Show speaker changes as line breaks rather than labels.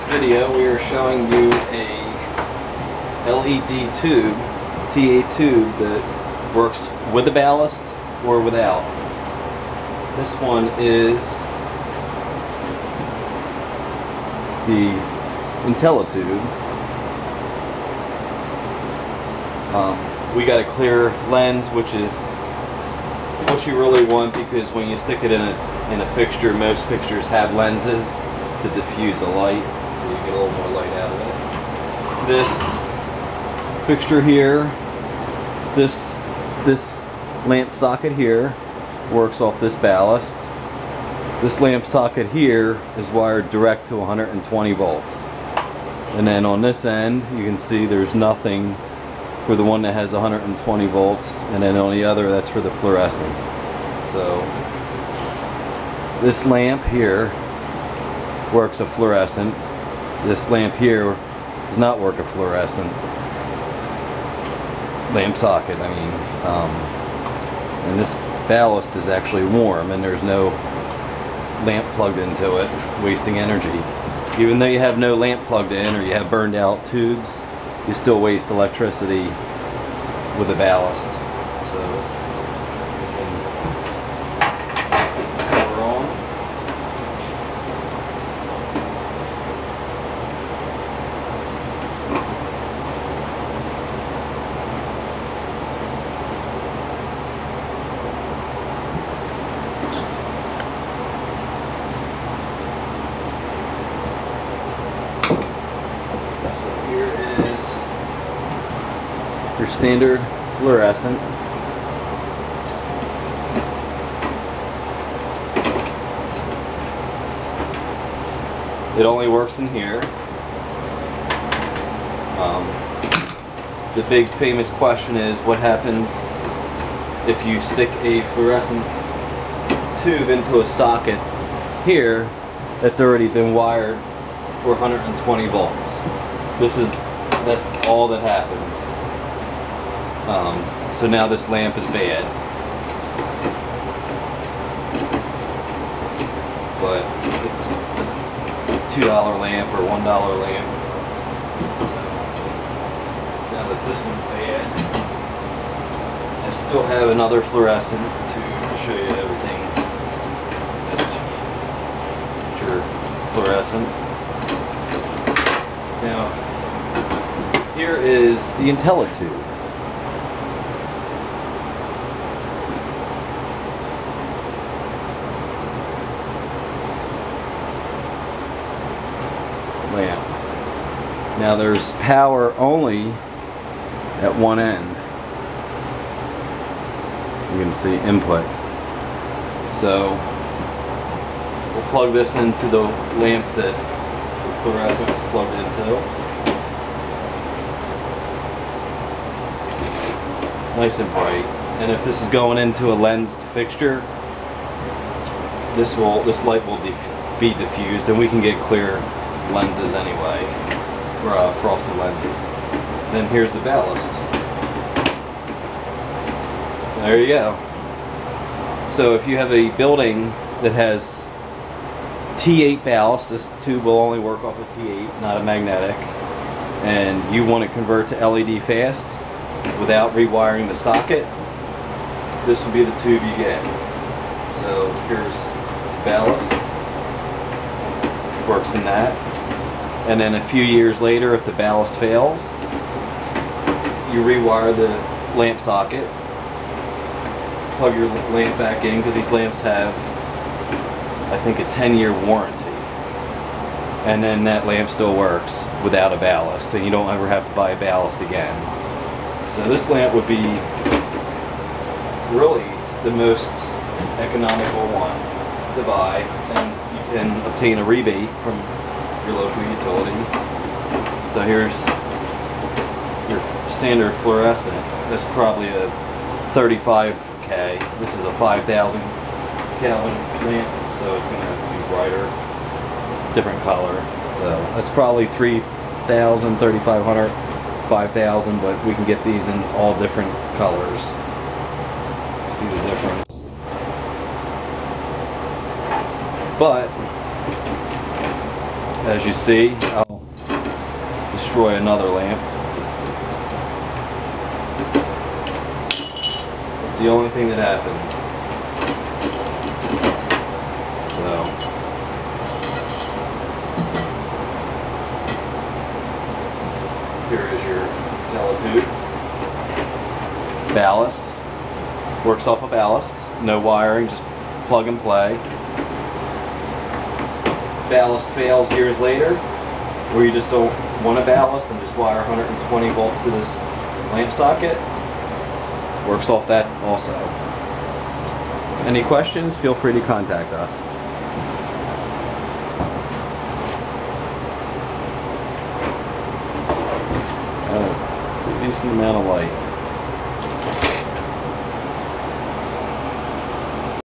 this video we are showing you a LED tube, T8 tube that works with a ballast or without. This one is the IntelliTube. Um, we got a clear lens which is what you really want because when you stick it in a, in a fixture, most fixtures have lenses to diffuse the light so you get a little more light out of it. This fixture here, this this lamp socket here works off this ballast. This lamp socket here is wired direct to 120 volts. And then on this end, you can see there's nothing for the one that has 120 volts, and then on the other, that's for the fluorescent. So, this lamp here works a fluorescent. This lamp here does not work a fluorescent lamp socket. I mean, um, and this ballast is actually warm, and there's no lamp plugged into it, wasting energy. Even though you have no lamp plugged in or you have burned out tubes, you still waste electricity with a ballast. So we can cover on. So here is your standard fluorescent. It only works in here. Um, the big famous question is what happens if you stick a fluorescent tube into a socket here that's already been wired for 120 volts. This is, that's all that happens. Um, so now this lamp is bad. But it's a $2 lamp or $1 lamp. So now that this one's bad, I still have another fluorescent to show you everything. That's your fluorescent. Now, here is the IntelliTube. lamp. Now there's power only at one end. You can see input. So we'll plug this into the lamp that the fluorescent was plugged into. Nice and bright. And if this is going into a lensed fixture, this will this light will be diffused and we can get clear lenses anyway, uh, frosted lenses. Then here's the ballast. There you go. So if you have a building that has T8 ballast, this tube will only work off of T8, not a magnetic, and you want to convert to LED fast without rewiring the socket, this will be the tube you get. So here's ballast, works in that. And then a few years later, if the ballast fails, you rewire the lamp socket, plug your lamp back in, because these lamps have, I think, a 10 year warranty. And then that lamp still works without a ballast, and you don't ever have to buy a ballast again. So this lamp would be really the most economical one to buy, and you can obtain a rebate from your local utility. So here's your standard fluorescent. That's probably a 35k. This is a 5,000 Kelvin lamp, so it's going to be brighter, different color. So that's probably 3,000, 3,500, 5,000, but we can get these in all different colors. See the difference. As you see, I'll destroy another lamp. It's the only thing that happens. So. Here is your IntelliTube. Ballast. Works off of ballast. No wiring, just plug and play. Ballast fails years later, or you just don't want a ballast and just wire 120 volts to this lamp socket. Works off that also. Any questions? Feel free to contact us. Uh, decent amount of light.